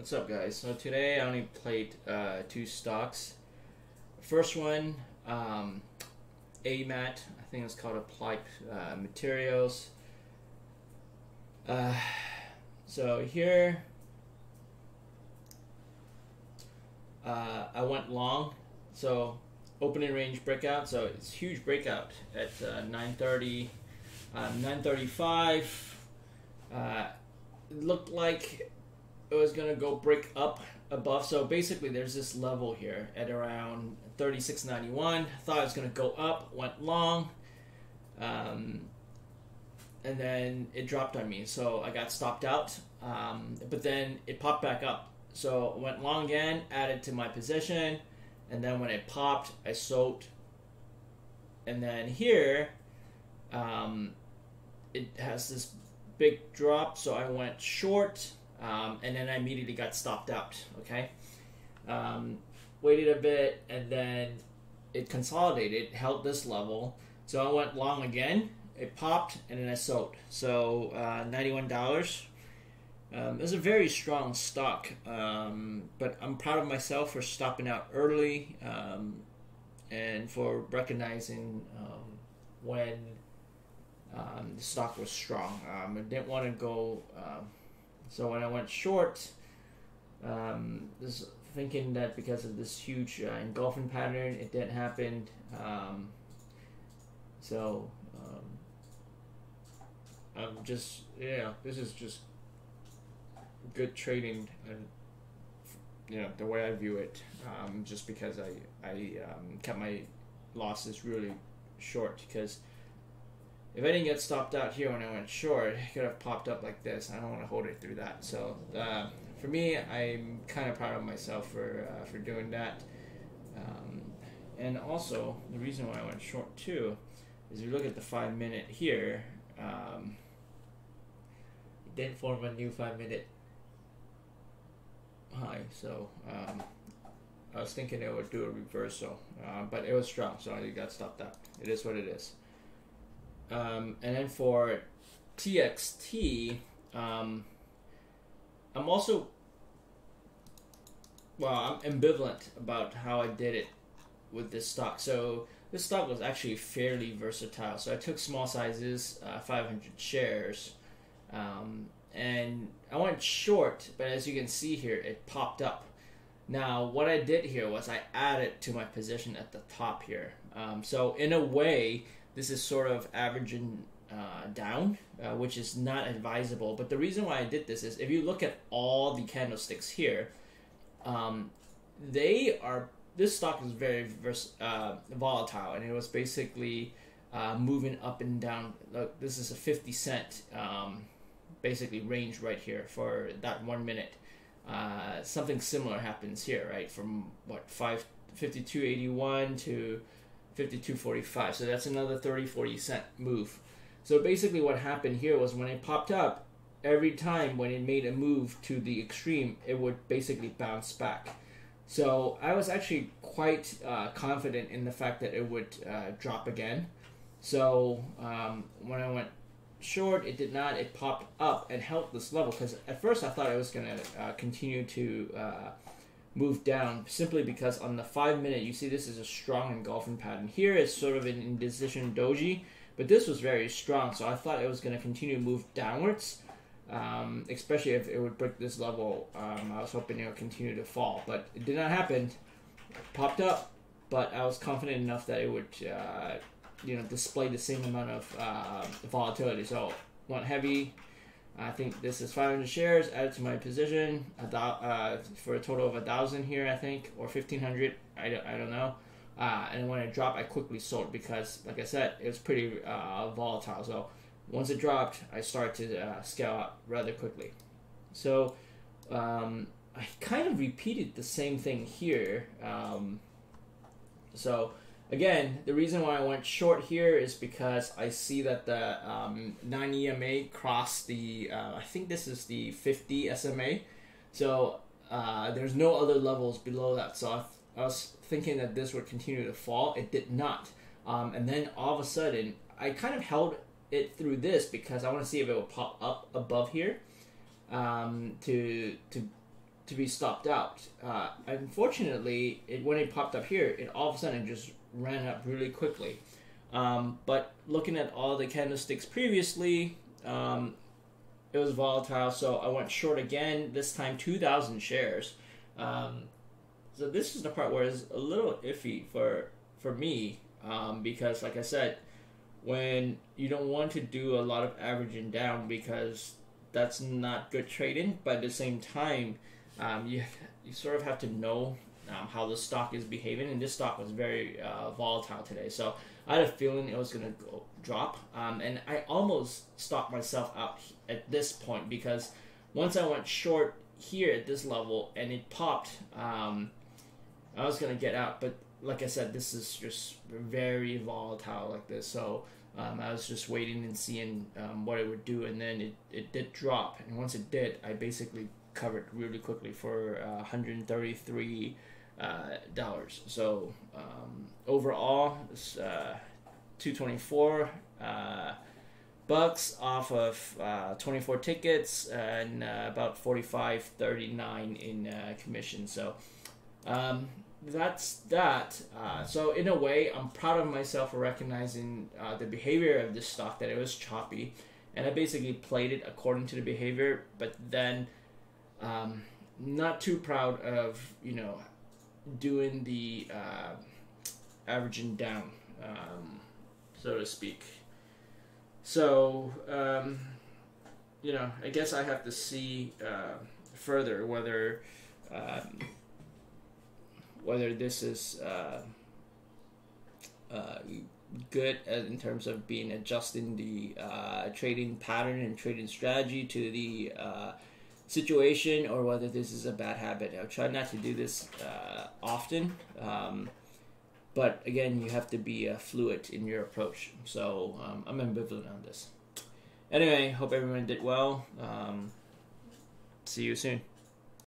What's up, guys? So today I only played uh, two stocks. First one, um, AMAT. I think it's called Applied uh, Materials. Uh, so here, uh, I went long. So opening range breakout. So it's huge breakout at uh, 9:30, um, 9:35. Uh, it looked like it was gonna go break up above. So basically, there's this level here at around 36.91. Thought it was gonna go up, went long, um, and then it dropped on me. So I got stopped out. Um, but then it popped back up. So went long again, added to my position, and then when it popped, I sold. And then here, um, it has this big drop, so I went short um, and then I immediately got stopped out. Okay, um, waited a bit, and then it consolidated, held this level. So I went long again. It popped, and then I sold. So uh, ninety-one dollars. Um, it's a very strong stock, um, but I'm proud of myself for stopping out early um, and for recognizing um, when um, the stock was strong. I didn't want to go um, so when I went short, um, this thinking that because of this huge uh, engulfing pattern, it didn't happen. Um, so um, I'm just yeah, this is just good trading and you know the way I view it. Um, just because I I um, kept my losses really short because if I didn't get stopped out here when I went short, it could have popped up like this. I don't want to hold it through that. So uh, for me, I'm kind of proud of myself for uh, for doing that. Um, and also, the reason why I went short too is if you look at the five minute here, um, it didn't form a new five minute high. So um, I was thinking it would do a reversal, uh, but it was strong, so I got stopped out. It is what it is. Um, and then for TXT, um, I'm also well, I'm ambivalent about how I did it with this stock. So this stock was actually fairly versatile. So I took small sizes, uh, 500 shares, um, and I went short. But as you can see here, it popped up. Now what I did here was I added to my position at the top here. Um, so in a way, this is sort of averaging uh, down, uh, which is not advisable. But the reason why I did this is if you look at all the candlesticks here, um, they are this stock is very vers- uh, volatile, and it was basically uh, moving up and down. Look, this is a fifty cent um, basically range right here for that one minute. Uh, something similar happens here, right? From what five fifty two eighty one to 52.45. So that's another 30, 40 cent move. So basically, what happened here was when it popped up, every time when it made a move to the extreme, it would basically bounce back. So I was actually quite uh, confident in the fact that it would uh, drop again. So um, when I went short, it did not. It popped up and held this level because at first I thought it was going to uh, continue to uh, move down simply because on the five minute you see this is a strong engulfing pattern. Here is sort of an indecision doji, but this was very strong, so I thought it was going to continue to move downwards. Um, especially if it would break this level, um, I was hoping it would continue to fall, but it did not happen. It popped up, but I was confident enough that it would, uh, you know, display the same amount of uh, volatility. So went heavy, I think this is 500 shares added to my position uh, for a total of a thousand here, I think, or 1500. I, I don't know. Uh, and when it dropped, I quickly sold because, like I said, it was pretty uh, volatile. So once it dropped, I started to uh, scale out rather quickly. So um, I kind of repeated the same thing here. Um, so Again, the reason why I went short here is because I see that the um, 9 EMA crossed the, uh, I think this is the 50 SMA. So uh, there's no other levels below that. So I, th- I, was thinking that this would continue to fall. It did not. Um, and then all of a sudden, I kind of held it through this because I want to see if it will pop up above here um, to, to to be stopped out. Uh, unfortunately, it, when it popped up here, it all of a sudden just ran up really quickly. Um, but looking at all the candlesticks previously, um, it was volatile, so I went short again. This time, two thousand shares. Um, so this is the part where it's a little iffy for for me um, because, like I said, when you don't want to do a lot of averaging down because that's not good trading. But at the same time, um, you you sort of have to know um, how the stock is behaving, and this stock was very uh, volatile today. So I had a feeling it was gonna go drop, um, and I almost stopped myself out at this point because once I went short here at this level and it popped, um, I was gonna get out, but like I said, this is just very volatile like this. So um, I was just waiting and seeing um, what it would do, and then it, it did drop. And once it did, I basically covered really quickly for uh, 133 uh, dollars. So um, overall, it's uh, 224 uh, bucks off of uh, 24 tickets and uh, about 45.39 in commission. So. Um, that's that. Uh, so in a way, I'm proud of myself for recognizing uh, the behavior of this stock that it was choppy, and I basically played it according to the behavior. But then, um, not too proud of you know doing the uh, averaging down, um, so to speak. So um, you know, I guess I have to see uh, further whether. Um, whether this is uh, uh, good in terms of being adjusting the uh, trading pattern and trading strategy to the uh, situation or whether this is a bad habit. I'll try not to do this uh, often. Um, but again, you have to be uh, fluid in your approach. So um, I'm ambivalent on this. Anyway, hope everyone did well. Um, see you soon.